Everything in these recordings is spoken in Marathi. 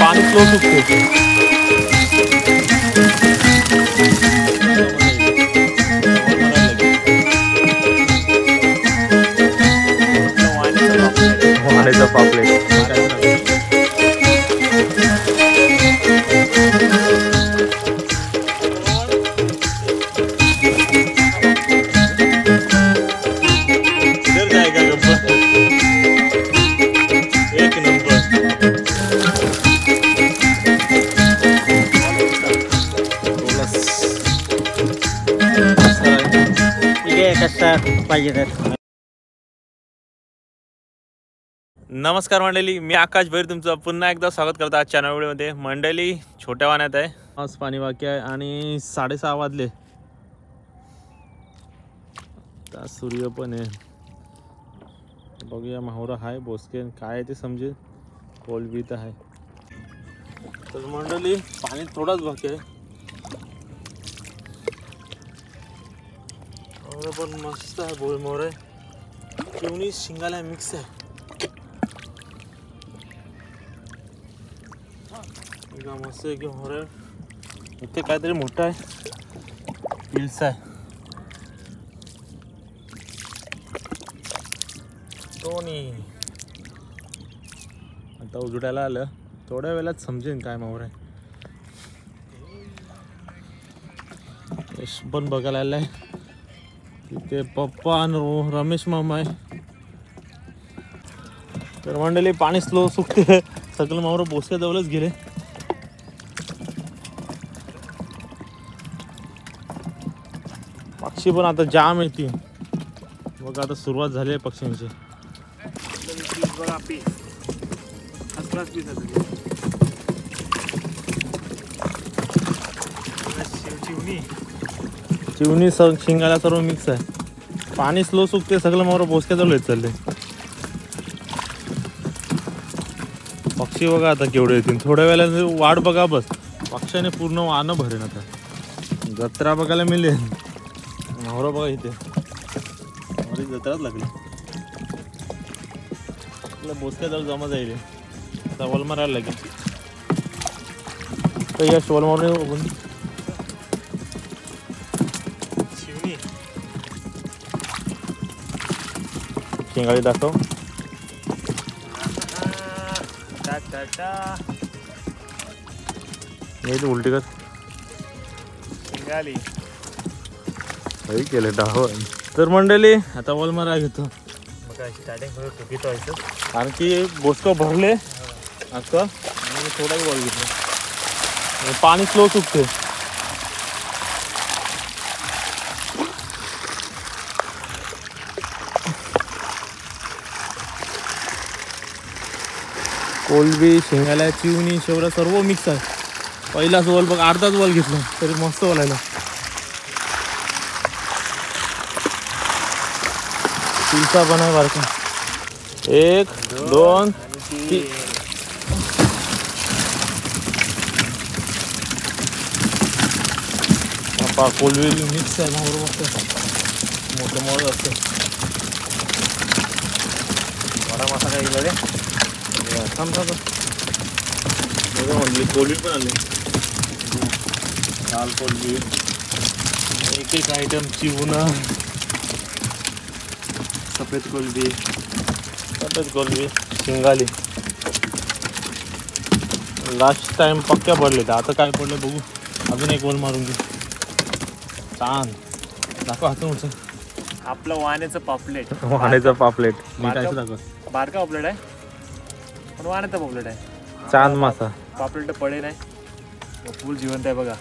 पाणी स्लो सुटते पापलेट. पाहिजे नमस्कार मंडळी मी आकाश भैर तुमचं पुन्हा एकदा स्वागत करतो आज चॅनल व्हिडिओमध्ये मंडळी छोट्या वाण्यात आहे. आज पाणी बाकी आहे आणि साडेसहा वाजले. आता सूर्य पण आहे. बघूया माहोरा आहे बोसके काय आहे ते समजेल. कोलबी तर आहे. तर मंडळी पाणी थोडंच बाकी आहे. मोहरं पण मस्त आहे बोलमोर आहे. चिवणी शिंगाला मिक्स आहे. एकदम मस्त एकदम आहे. इथे काहीतरी मोठं आहे. हिल्स आहे. दोन्ही आता उजडायला आलं. थोड्या वेळात समजेन काय मावर आहे. पण बघायला आलाय. ते पप्पा आणि रो- रमेश मामा आहे. तर मंडळी पाणी स्लो सुकते सगळं मावर बोसक्या जवळच गेले. पक्षी पण आता जाम येते बघ आता सुरुवात झाली आहे पक्ष्यांची. चिवणी चिवणी शिंगाला सर्व मिक्स आहे. पाणी स्लो सुकते सगळं मोर बोसक्या चालू येत चालले पक्षी बघा आता केवढे येतील. थोड्या वेळेला वाट बघा बस. पक्षाने पूर्ण वानं भरेन आता. जत्रा बघायला मिळेल. मावरा बघा इथे. मावरी जत्राच लागली. बोसक्या जाऊ जमा जाईल. आता वल मारायला लागेल. तर यश वल मारून शिंगाळी दाखव ते उलटी कर काही केलं डाव तर मंडळी आता वॉल मारा घेतो. स्टार्टिंग थोडं कारण की बोसकं भरले आणि थोडाच बॉल घेतला. पाणी स्लो सुकते कोलबी शेंगाला चिवणी शेवरा सर्व मिक्स आहे. पहिलाच बॉल बघ अर्धाच बॉल घेतला. तरी मस्त बोलायला पिसा पण आहे बारका. एक दोन तीन. कोलबी मिक्स आहे बरोबर. मोठं मोठं असतं. बरा मासा काय थांब थांब. बघा म्हणली कोलबी पण आली. लाल कोलबी एक एक आयटम चिवणा सफेद कोलबी. सफेद कोलबी. शिंगाली. लास्ट टाइम पक्क्या पडले तर आता काय पडले बघू. अजून एक गोल मारून घे छान. दाखव हातून उचल. आपलं वाण्याचं पापलेट. वाण्याचा पापलेट. मी बारका- काय दाखव बारका पापलेट आहे? वाण्याचा पापलेट आहे चाँद मासा। पापलेट पडे नाही फुल जिवंत आहे बघा।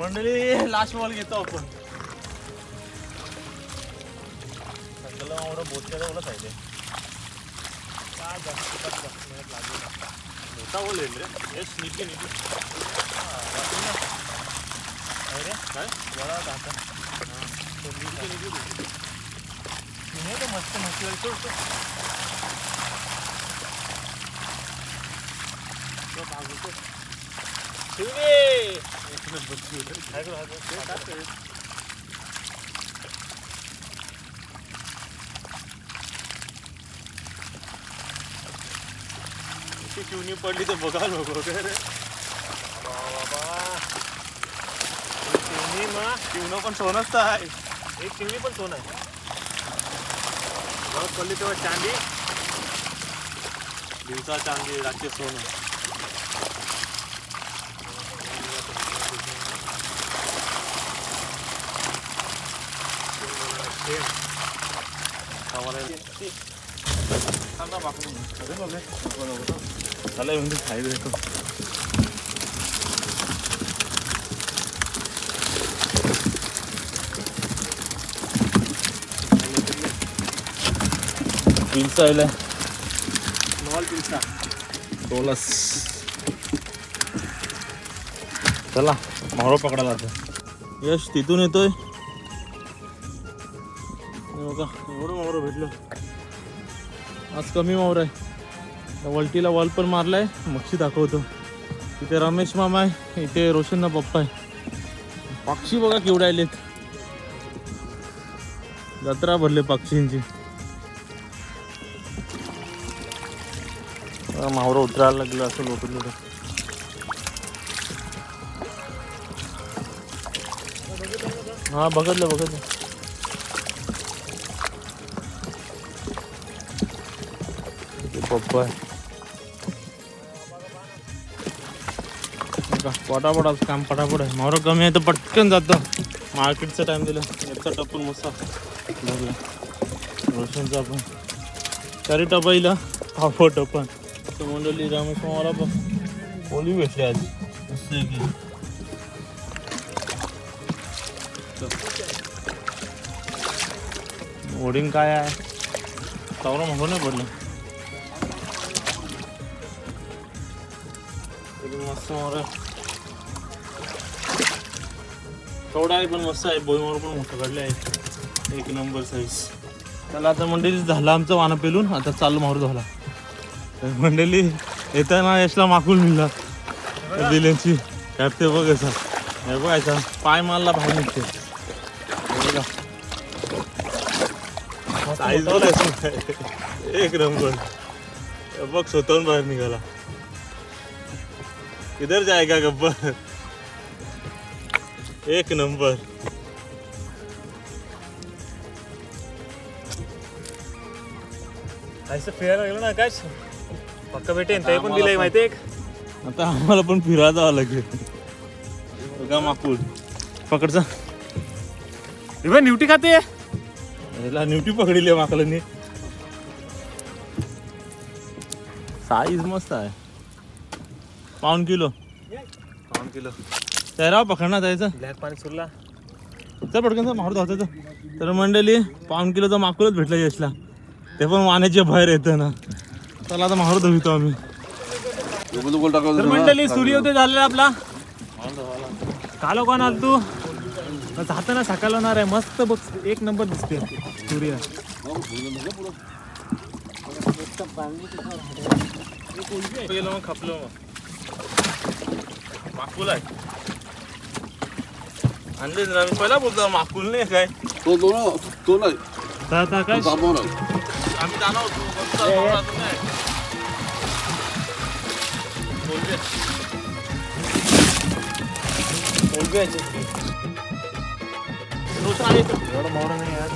मंडळी लास्ट बॉल घेतो आपण। सगळं एवढं बोटच्या जवळच आहे। ते जास्त जास्त मिनिट लागली मोठा बॉल येईल रे. हे स्निकी निकी अरे काय? वडा होता हाँ तो निकी निकी नाही तर मस्त मस्त सोडतो भागवतो तुम्ही चिवणी पडली तर बघा नको चिवणी मग चिवणं पण सोनंच आहे एक चिवणी पण सोनं आहे रे चिमणी मग शिवणं पण सोनच आहे एक चिमणी पण सोन आहे बघ पडली तेव्हा चांदी दिवसा चांदी रात्री सोनं त्याला येऊन खायला देतो पिंचायला नॉल पिल्सा डोलस चला मावळं पकडायला आता. यश तिथून येतोय. बघा एवढं मावरं भेटलं. आज कमी मावर आहे. वलटीला वॉल पण मारलाय. मक्षी दाखवतो. इथे रमेश मामा आहे. इथे रोशनना पप्पा आहे. पक्षी बघा केवढे आलेत. जत्रा भरले पक्षींची. मावरं उतरायला लागलं असं लोटून लोटून. हा बघितलं बघितलं. पप्पा आहे. पटापट आज काम पटापट आहे. मावरं कमी आहे तर पटकन जातं. मार्केटचा टाइम दिला. याचा टपून मस्त लागला रोशनचा पण चारी टपाईला. पाव टपन. तर मंडळी रमेश मामाला पण पोली भेटली आज. मस्त आहे की. ओडिंग काय आहे? सावरा मागून नाही पडलं. मस्त मोर. थोडा आहे पण मस्त आहे. बोईमोर पण मोठं काढले आहे. एक नंबर साईज त्याला आता मंडळी झालं आमचं वाना पेलून. आता चालू मारू झाला. मंडळी येताना यशला माकूल मिळला दिल्यांची काढते बघायचा हे बघायचा पाय मारला बाहेर निघते बघा. बघ एक नंबर बघ स्वतःहून बाहेर निघाला. किधर जाएगा गब्बर एक नंबर असं फिरायला गेलो ना, काय? पक्का भेटेन ते पण दिलंय माहिती एक. आता आम्हाला पण फिरायला जावं लागेल. बघा माकूल पकडचा इव्हन न्यूटी खाते याला न्यूटी पकडली आहे माकलांनी साईज मस्त आहे. पाऊन किलो. पाऊन किलो. त्याराव पकडणार जायचं. ब्लॅक पाणी सुरला. चल पटकन मारू धावतं तर मंडळी पाऊन किलोचा माकूलच भेटला यशला. ते पण वाण्याच्या बाहेर येतं ना. चला आता मारू धुतो आम्ही. मंडळी सूर्योदय झालेला आपला. कालो कोण आल तू? जाताना सकाळ होणार आहे. मस्त बघ एक नंबर दिसते सूर्य. मग खपलो माकूल आहे आणले ना मी पहिला बोलतो माकूल नाही काय? तो तो नाही काय आम्ही जाणार होतो. फक्त मावळा अजून नाही. बोलबे. बोलबे आहे चिठ्ठी. रोशन आली इथं. एवढं मोर नाही आज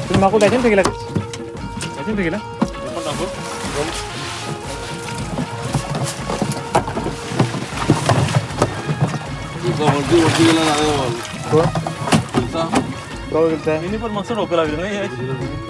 तुम्ही मागून त्याच्यानं गेला त्याच्यानं गेला हे पण टाकू. तिचा वरती वरती गेला नाही बॉल तिचा हिने पण मस्त डोकं लागलं नाही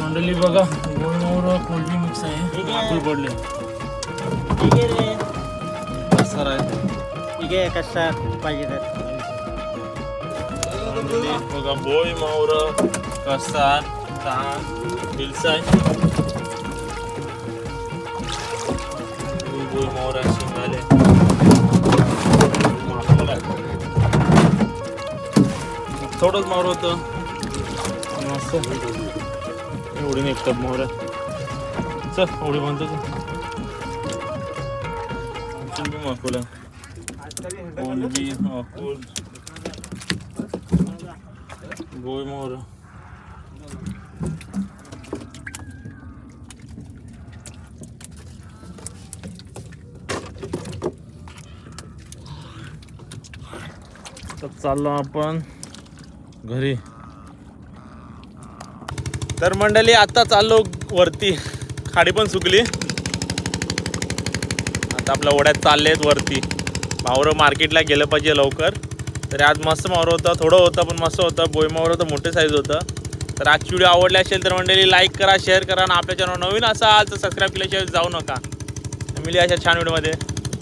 मंडळी बघा गोळ मोर कोल्डी मिक्स आहे. माकूल पडले सर आहे ठीक कशा पाहिजे तर. बघा बोई मावर कसार तान हिलसाय बोई मावर आहे. थोडंच मावर होतं. मस्त एवढी निघतात मोहर चल एवढी म्हणतो तू कोणबी गोय मोर तर चाललो आपण. घरी. तर मंडळी आता चाललो वरती. खाडी पण सुकली. आता आपल्या ओढ्यात चालले आहेत वरती. मावरं मार्केटला गेलं पाहिजे लवकर. तर आज मस्त मावरं होतं. थोडं होतं पण मस्त होतं. बोई मावरं होतं मोठे साईज होतं. तर आजची व्हिडिओ आवडली असेल तर मंडळी लाईक करा शेअर करा. आणि आपल्या चॅनल नवीन असाल तर सबस्क्राईब केल्याशिवाय जाऊ नका. मिळूया अशा छान व्हिडिओमध्ये